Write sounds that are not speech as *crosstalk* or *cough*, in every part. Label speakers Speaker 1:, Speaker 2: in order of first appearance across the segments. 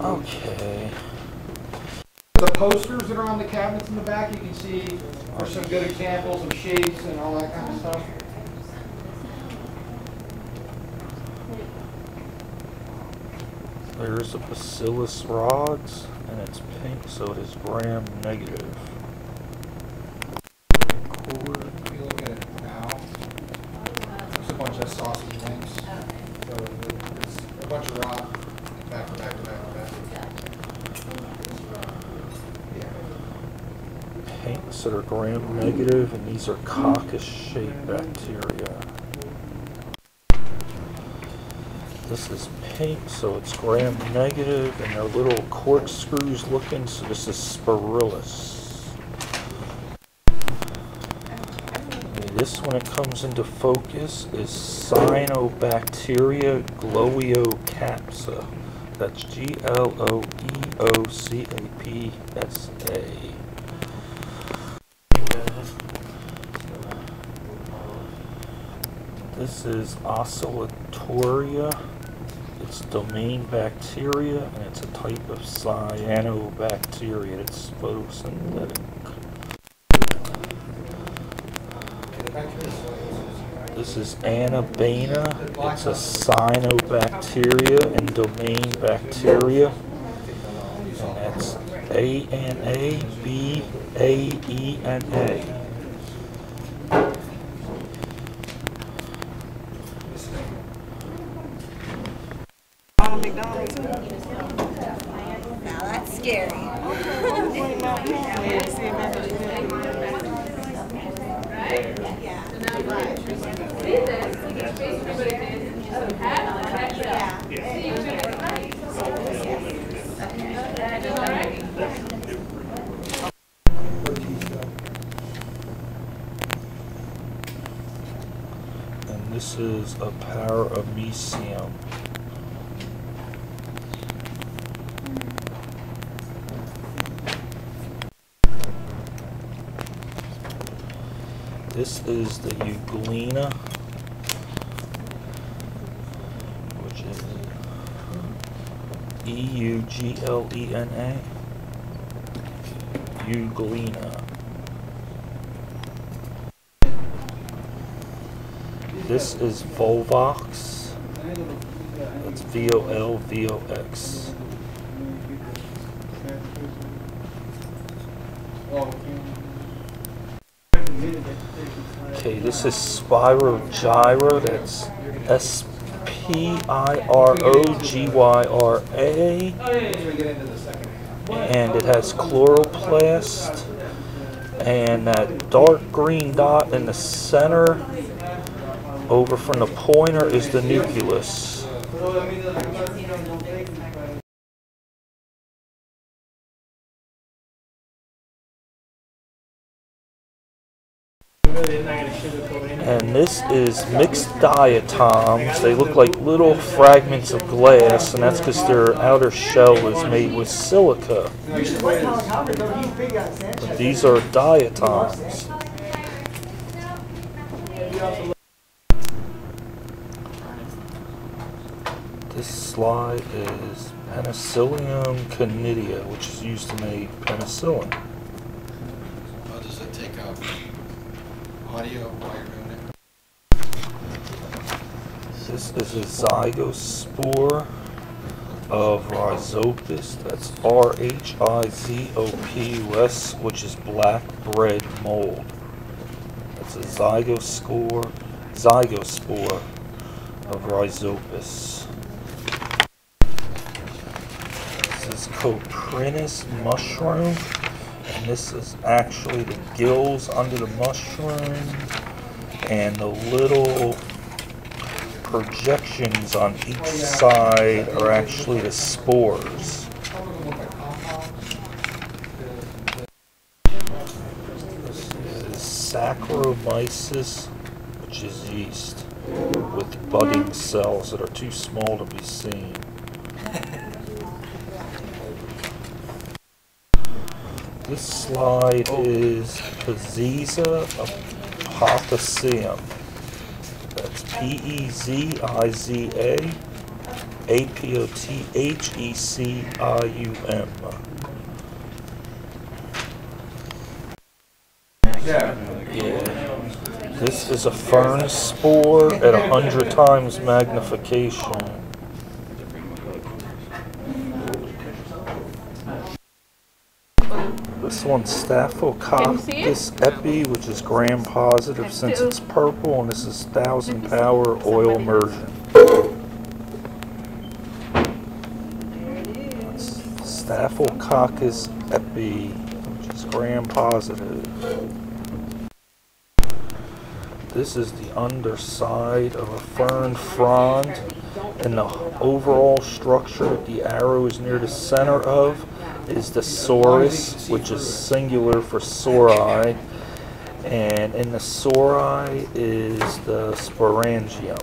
Speaker 1: Okay.
Speaker 2: The posters that are on the cabinets in the back, you can see, are some good examples of shapes and all that kind of stuff.
Speaker 1: There's a bacillus rods, and it's pink, so it is gram negative. Cord.
Speaker 2: If you look at it now, there's a bunch of sausage links. So it's a bunch of rock, back to back to back to back. Yeah.
Speaker 1: That are gram negative, and these are coccus shaped bacteria. This is pink, so it's gram negative, and they're little corkscrews looking, so this is spirillus. This, when it comes into focus, is Cyanobacteria gloeocapsa. That's G L O E O C A P S A. This is Oscillatoria. It's domain bacteria, and it's a type of cyanobacteria. It's photosynthetic. This is Anabaena. It's a cyanobacteria and domain bacteria. A N A B A E N A.
Speaker 3: Now that's scary. *laughs*
Speaker 4: Yeah, see if that's what
Speaker 1: And this is a paramecium. This is the Euglena, which is E U G L E N A. Euglena. This is Volvox. That's V O L V O X. Okay, this is Spirogyra. That's S P I R O G Y R A. And it has chloroplast. And that dark green dot in the center over from the pointer is the nucleus. And this is mixed diatoms. They look like little fragments of glass, and that's because their outer shell is made with silica. But these are diatoms. Slide is Penicillium conidia, which is used to make penicillin.
Speaker 2: How does it take out audio while you're doing it?
Speaker 1: This is a zygospore of Rhizopus. That's R H I Z O P U S, which is black bread mold. That's a zygospore, zygospore of Rhizopus. This is Coprinus mushroom, and this is actually the gills under the mushroom, and the little projections on each side are actually the spores. This is Saccharomyces, which is yeast, with budding cells that are too small to be seen. This slide oh. is Peziza apothecium. That's P-E-Z-I-Z-A A-P-O-T-H-E-C-I-U-M.
Speaker 2: Yeah.
Speaker 1: Yeah. This is a fern spore at a hundred times magnification. This one's Staphylococcus epi, which is gram positive since it's purple, and this is thousand power oil immersion. Staphylococcus epi, which is gram positive. This is the underside of a fern frond, and the overall structure that the arrow is near the center of is the sorus, which is singular for sori, and in the sori is the sporangium.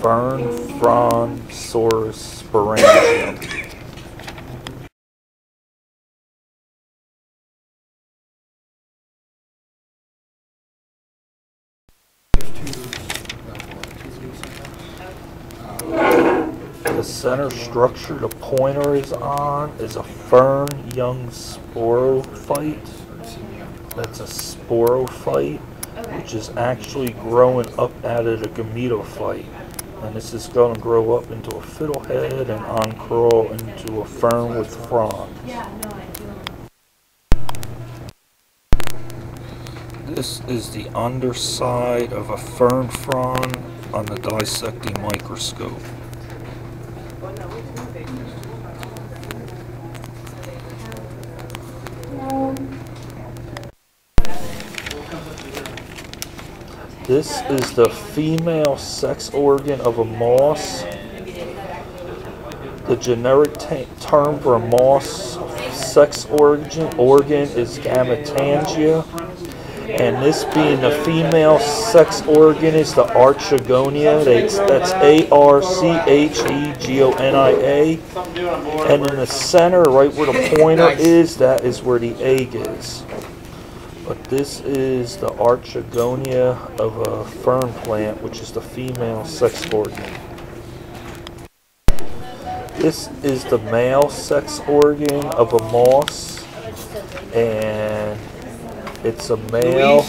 Speaker 1: Fern, frond, sorus, sporangium. The center structure the pointer is on is a fern young sporophyte. That's a sporophyte, which is actually growing up out of the gametophyte. And this is going to grow up into a fiddlehead and uncurl into a fern with fronds. This is the underside of a fern frond on the dissecting microscope. This is the female sex organ of a moss. The generic term for a moss sex organ, organ is gametangia. And this being the female sex organ is the archegonia. That's, that's A R C H E G O N I A. And in the center, right where the pointer is, that is where the egg is. But this is the archegonia of a fern plant, which is the female sex organ. This is the male sex organ of a moss, and it's a male.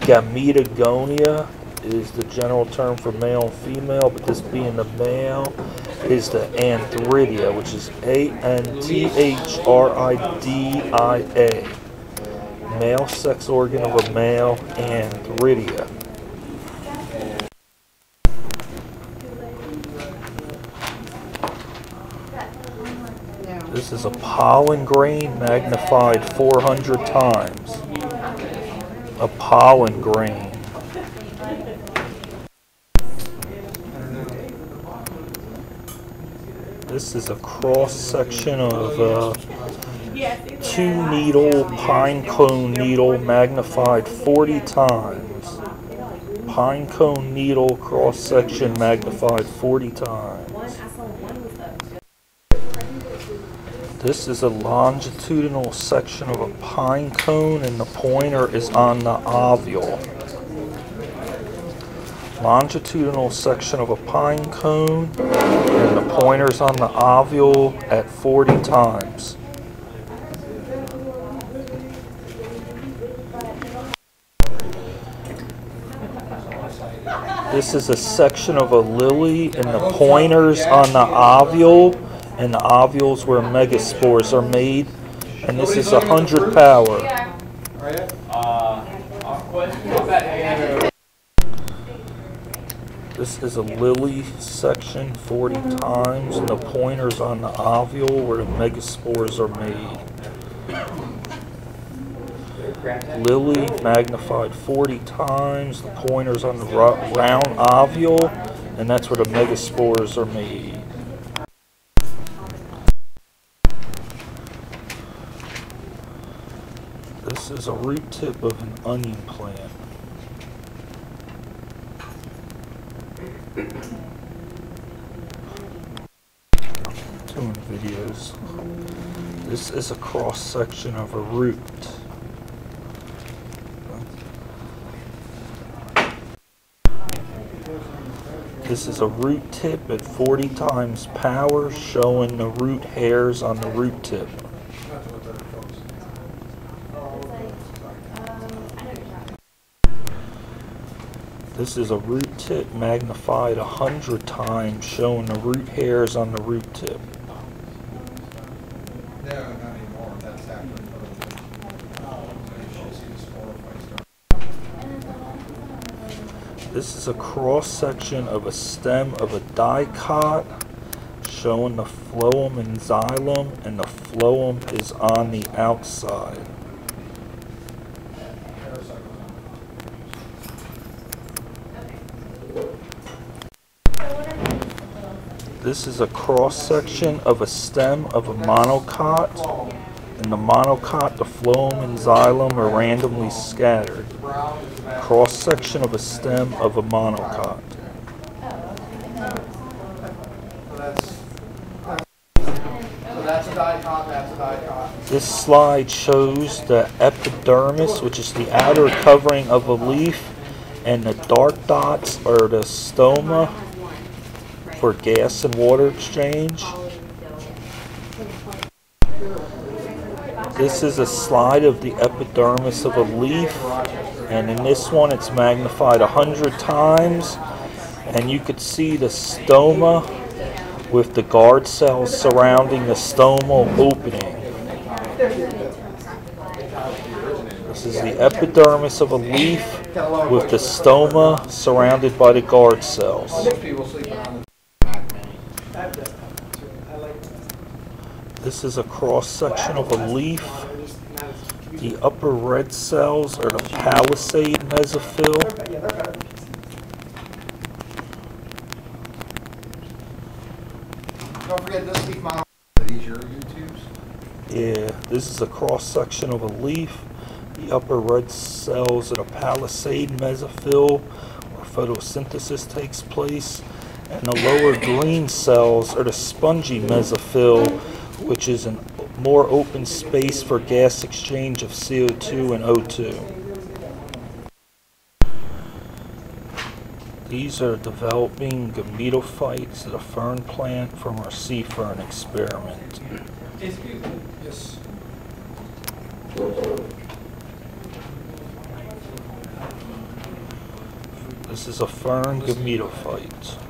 Speaker 1: Gametogonia is the general term for male and female, but this being the male is the anthridia, which is A N T H R I D I A. Male sex organ of a male, anthridia. This is a pollen grain magnified 400 times. A pollen grain. This is a cross section of uh, two needle pine cone needle magnified 40 times. Pine cone needle cross section magnified 40 times. This is a longitudinal section of a pine cone and the pointer is on the ovule. Longitudinal section of a pine cone and the pointer's on the ovule at 40 times. This is a section of a lily and the pointer's on the ovule and the ovules where megaspores are made. And this is a hundred power. This is a lily section 40 times and the pointer's on the ovule where the megaspores are made. Lily magnified 40 times, the pointer's on the round ovule, and that's where the megaspores are made. This is a root tip of an onion plant. Doing videos. This is a cross section of a root. This is a root tip at 40 times power showing the root hairs on the root tip.
Speaker 2: That's what they're focusing
Speaker 1: This is a root tip magnified a 100 times showing the root hairs on the root tip.
Speaker 2: on. No, not anymore, that's after. You should see the spore if I start.
Speaker 1: This is a cross section of a stem of a dicot showing the phloem and xylem and the phloem is on the outside. This is a cross section of a stem of a monocot. In the monocot, the phloem and xylem are randomly scattered. Cross section of a stem of a monocot. This slide shows the epidermis, which is the outer covering of a leaf, and the dark dots are the stoma for gas and water exchange. This is a slide of the epidermis of a leaf, and in this one it's magnified a hundred times, and you could see the stoma with the guard cells surrounding the stomal opening. This is the epidermis of a leaf with the stoma surrounded by the guard cells. This is a cross section of a leaf. The upper red cells are the palisade mesophyll.
Speaker 2: Don't forget this leaf model. These your YouTubes?
Speaker 1: Yeah, this is a cross section of a leaf. The upper red cells are the palisade mesophyll, where photosynthesis takes place. And the lower green cells are the spongy mesophyll, which is a more open space for gas exchange of CO2 and O2. These are developing gametophytes at a fern plant from our C-Fern experiment.
Speaker 2: Yes.
Speaker 1: This is a fern gametophyte.